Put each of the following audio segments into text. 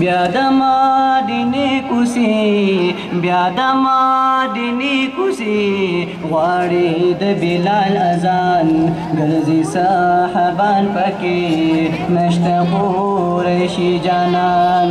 بیا د مدینه کوسی بیا د مدینه کوسی غواړي د بلال اذان ګرځي صحابان پکې نشته قریشی جانان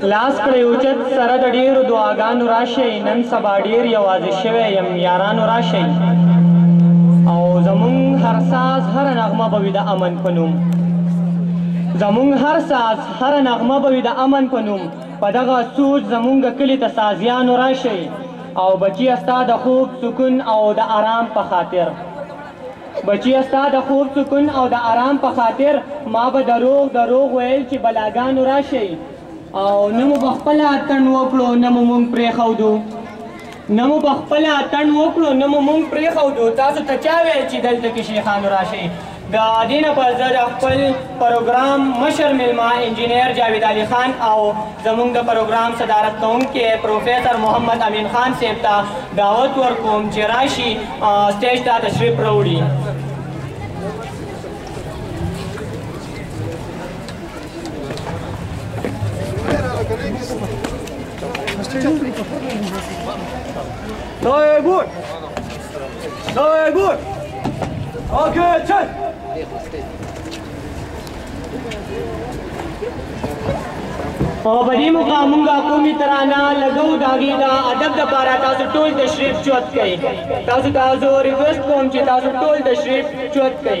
خلاص کړئ اوچت سره د ډیرو دعاګانو راشئ نن سبا ډیر یوازې شوی یم یارانو راشئ او زمونږ هر ساز هر نغمه به وي د امن په نوم زمونږ هر ساز هر نغمه به وي د امن په نوم په دغه سوچ زمونږ کلی ته سازیانو راشئ او بچیه ستا د خوب سکون او د آرام په خاطر بچیه ستا د خوب سکون او د آرام په خاطر ما به دروغ دروغ ویل چې بلاګانو راشئ او نه مو په خپل اتن وکړو نه مو مونږ پرې خودو نه مو په خپل اتن وکړو نه مو مونږ پرې خودو تاسو ته چا ویل چې دلته کې شیخانو راشئ د دینه په زړه خپل پروګرام مشر ملما انجینر جاوید علي خان او زموږ د پروګرام صدارت کوونکي پروفیسور محمد امین خان صاحب ته دعوت ورکوم چې راشي سټیج ته تشریف راوړي Daher gut! Daher gut! Okay, tschüss! او په دې موقع موږ کومې ترانه لګو د هغې د ادب دپاره تاسو ټول تشریف چوت کړئ تاسو ته زه ریکویسټ کوم چې تاسو ټول تشریف چوت کړئ